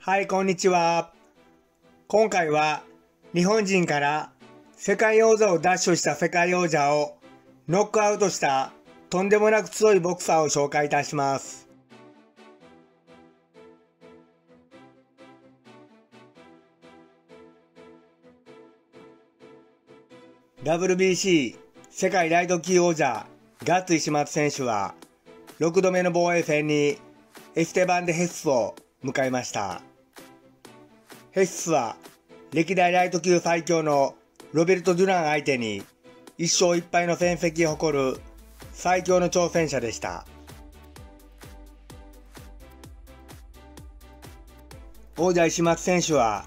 はい、こんにちは。今回は日本人から世界王座を奪取した世界王者をノックアウトしたとんでもなく強いボクサーを紹介いたします。WBC 世界ライト級王者ガッツ石松選手は6度目の防衛戦にエステバン・デ・ヘッスを迎えました。ヘッスは歴代ライト級最強のロベルト・デュラン相手に1勝1敗の戦績を誇る最強の挑戦者でした。王者石松選手は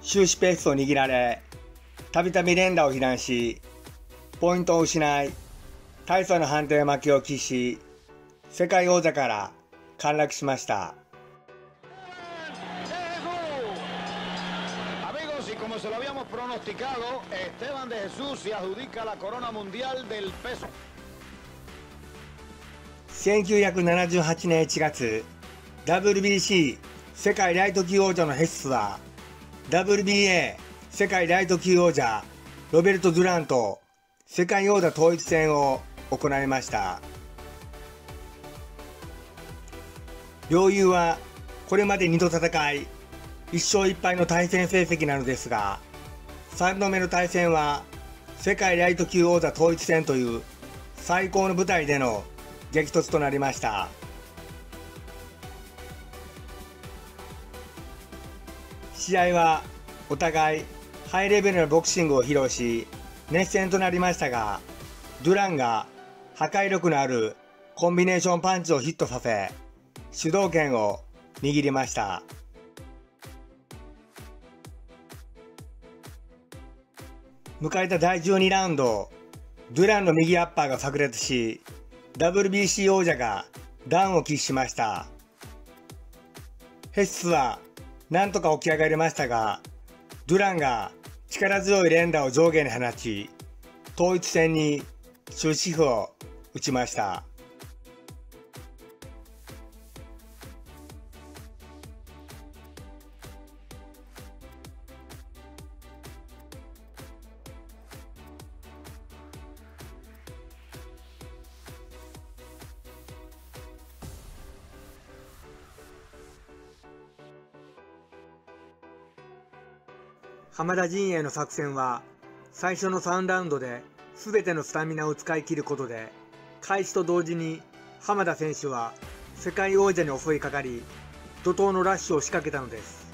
終始ペースを握られ、たびたび連打を被弾し、ポイントを失い、大差の判定負けを喫し、世界王者から陥落しました。1978年1月 WBC 世界ライト級王者のヘッスは WBA 世界ライト級王者ロベルト・ドゥランと世界王者統一戦を行いました。両雄はこれまで2度戦い1勝1敗の対戦成績なのですが3度目の対戦は世界ライト級王座統一戦という最高の舞台での激突となりました。試合はお互いハイレベルなボクシングを披露し熱戦となりましたがドゥランが破壊力のあるコンビネーションパンチをヒットさせ主導権を握りました。迎えた第12ラウンドドゥランの右アッパーが炸裂し WBC 王者がダウンを喫しました。ヘッスはなんとか起き上がりましたがドゥランが力強い連打を上下に放ち統一戦に終止符を打ちました。浜田陣営の作戦は最初の3ラウンドで全てのスタミナを使い切ることで開始と同時に浜田選手は世界王者に襲いかかり怒涛のラッシュを仕掛けたのです。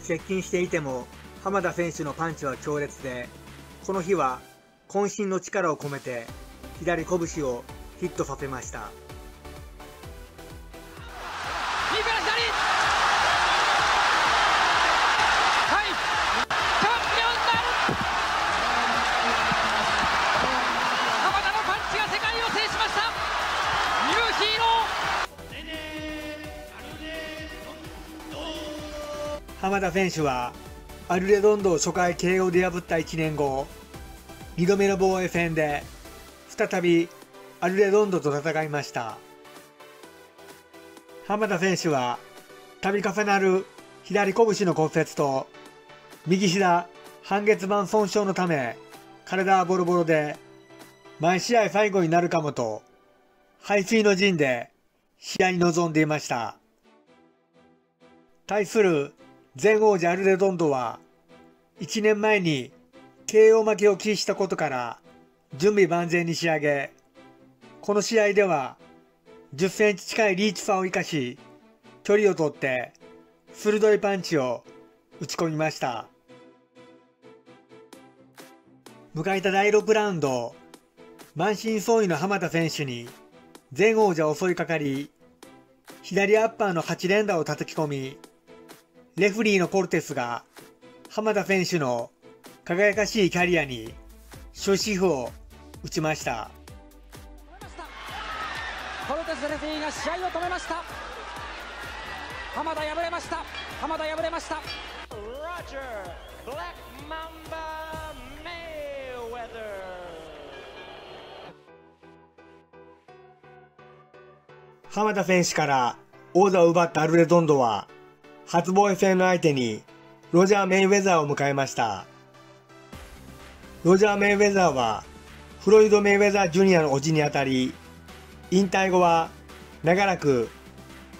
接近していても浜田選手のパンチは強烈でこの日は渾身の力を込めて左拳をヒットさせました。浜田選手はアルレドンドを初回 KO で破った1年後2度目の防衛戦で再びアルレドンドと戦いました。浜田選手は度重なる左拳の骨折と右膝半月板損傷のため体はボロボロで毎試合最後になるかもと背水の陣で試合に臨んでいました。対する前王者アルレドンドは1年前に KO 負けを喫したことから準備万全に仕上げこの試合では10センチ近いリーチ差を生かし距離を取って鋭いパンチを打ち込みました。迎えた第6ラウンド満身創痍の浜田選手に前王者襲いかかり左アッパーの8連打を叩き込みレフリーのコルテスが浜田選手の輝かしいキャリアに終止符を打ちました。コルテスレフェリーが試合を止めました。浜田敗れました。浜田敗れました。Roger Black Mamba Mayweather. 浜田選手から王座を奪ったアルレドンドは、初防衛戦の相手にロジャー・メイウェザーを迎えました。ロジャー・メイウェザーは、フロイド・メイウェザー・ジュニアの叔父にあたり、引退後は長らく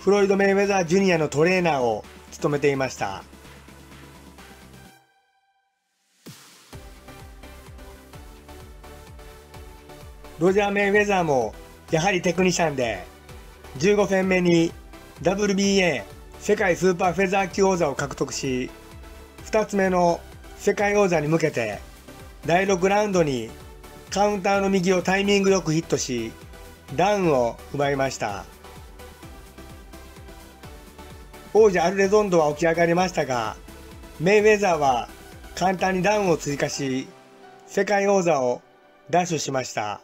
フロイド・メイウェザー・ジュニアのトレーナーを務めていました。ロジャー・メイウェザーもやはりテクニシャンで、15戦目に WBA 世界スーパーフェザー級王座を獲得し、2つ目の世界王座に向けて、第6ラウンドにカウンターの右をタイミングよくヒットし、ダウンを奪いました。王者アルレゾンドは起き上がりましたが、メイウェザーは簡単にダウンを追加し、世界王座を奪取しました。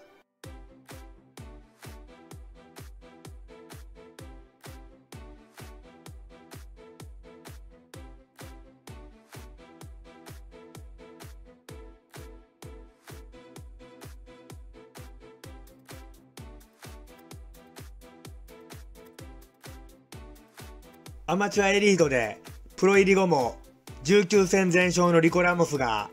アマチュアエリートでプロ入り後も19戦全勝のリコ・ラモスが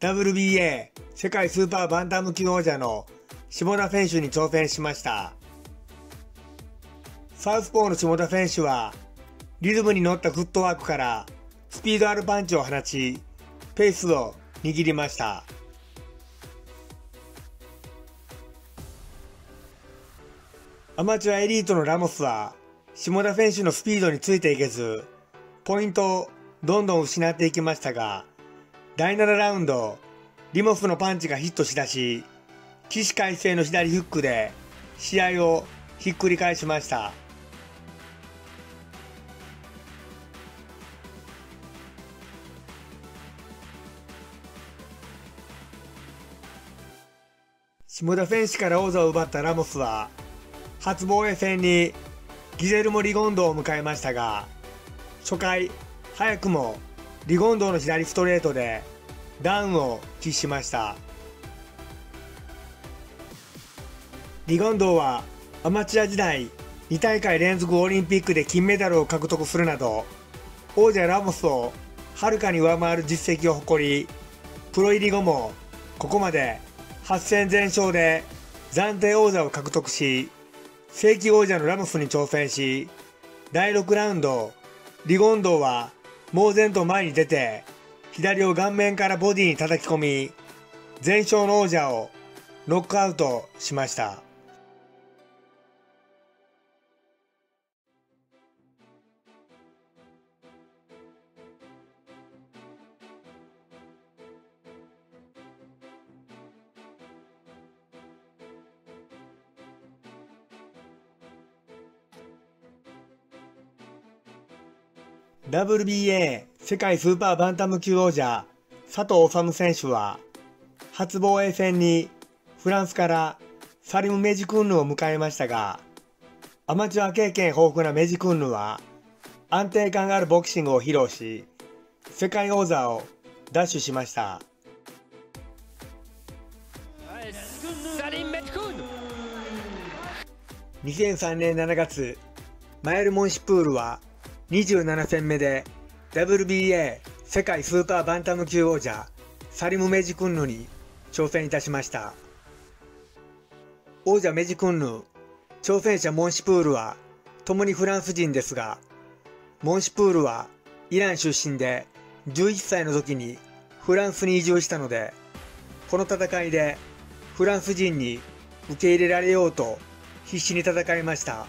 WBA 世界スーパーバンタム級王者の下田選手に挑戦しました。サウスポーの下田選手はリズムに乗ったフットワークからスピードあるパンチを放ちペースを握りました。アマチュアエリートのラモスは下田選手のスピードについていけず、ポイントをどんどん失っていきましたが、第7ラウンド、リモフのパンチがヒットしだし、起死回生の左フックで試合をひっくり返しました。下田選手から王座を奪ったラモスは、初防衛戦にギゼルモ・リゴンドを迎えましたが初回早くもリゴンドの左ストレートでダウンを喫しました。リゴンドはアマチュア時代2大会連続オリンピックで金メダルを獲得するなど王者ラモスをはるかに上回る実績を誇りプロ入り後もここまで8戦全勝で暫定王座を獲得し正規王者のラモスに挑戦し、第6ラウンド、リゴンドーは猛然と前に出て、左を顔面からボディに叩き込み、全勝の王者をノックアウトしました。WBA 世界スーパーバンタム級王者佐藤治選手は初防衛戦にフランスからサリム・メジクンヌを迎えましたがアマチュア経験豊富なメジクンヌは安定感があるボクシングを披露し世界王座を奪取しました。2003年7月マエル・モンシプールは27戦目で WBA 世界スーパーバンタム級王者サリム・メジクンヌに挑戦いたしました王者メジクンヌ挑戦者モンシプールは共にフランス人ですがモンシプールはイラン出身で11歳の時にフランスに移住したのでこの戦いでフランス人に受け入れられようと必死に戦いました。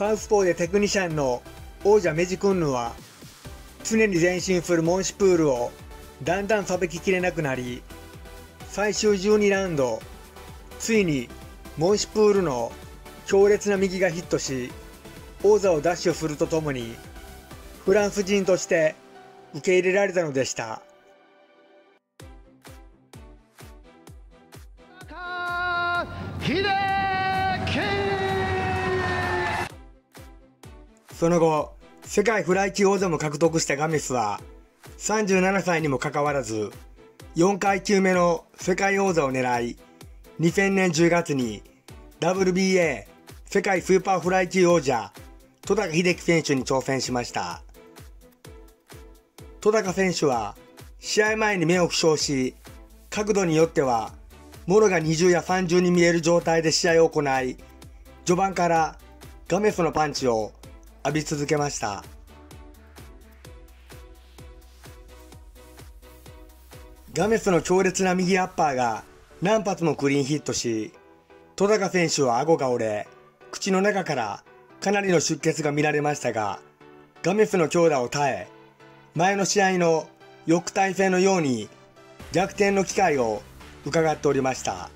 サウスポーでテクニシャンの王者メジクンヌは常に前進するモンシュプールをだんだんさばききれなくなり最終12ラウンドついにモンシュプールの強烈な右がヒットし王座を奪取するとともにフランス人として受け入れられたのでした。その後、世界フライ級王座も獲得したガメスは、37歳にもかかわらず、4階級目の世界王座を狙い、2000年10月に WBA 世界スーパーフライ級王者、戸高秀樹選手に挑戦しました。戸高選手は、試合前に目を負傷し、角度によっては、モノが二重や三重に見える状態で試合を行い、序盤からガメスのパンチを浴び続けましたガメスの強烈な右アッパーが何発もクリーンヒットし戸高選手は顎が折れ口の中からかなりの出血が見られましたがガメスの強打を耐え前の試合の翌体制のように逆転の機会を伺っておりました。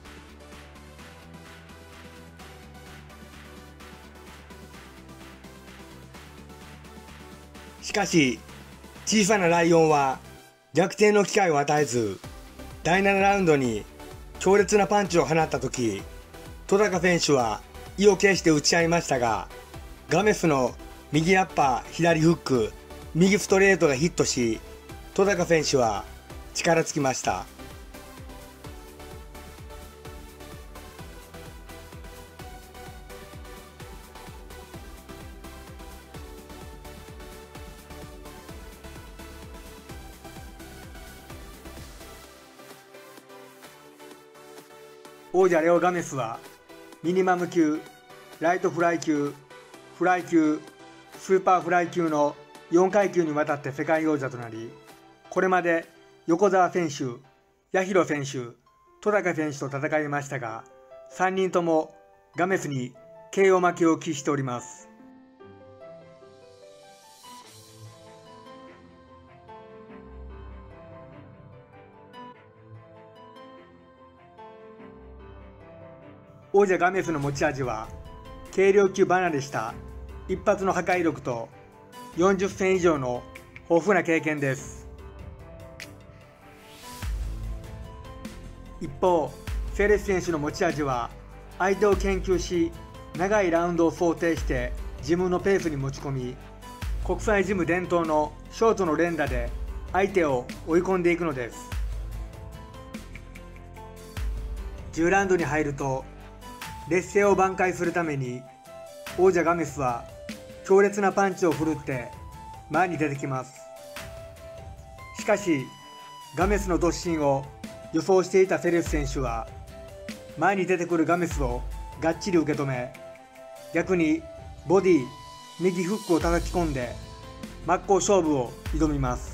かし、小さなライオンは逆転の機会を与えず、第7ラウンドに強烈なパンチを放った時、戸高選手は意を決して打ち合いましたが、ガメスの右アッパー、左フック、右ストレートがヒットし、戸高選手は力尽きました。王者レオ・ガメスはミニマム級ライトフライ級フライ級スーパーフライ級の4階級にわたって世界王者となりこれまで横澤選手八尋選手戸高選手と戦いましたが3人ともガメスに KO 負けを喫しております。王者ガメスの持ち味は軽量級離れした一発の破壊力と40戦以上の豊富な経験です。一方セレス選手の持ち味は相手を研究し長いラウンドを想定して自分のペースに持ち込み国際ジム伝統のショートの連打で相手を追い込んでいくのです。10ラウンドに入ると劣勢を挽回するために王者ガメスは強烈なパンチを振るって前に出てきます。しかしガメスの突進を予想していたセレス選手は前に出てくるガメスをがっちり受け止め逆にボディ右フックを叩き込んで真っ向勝負を挑みます。